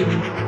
you.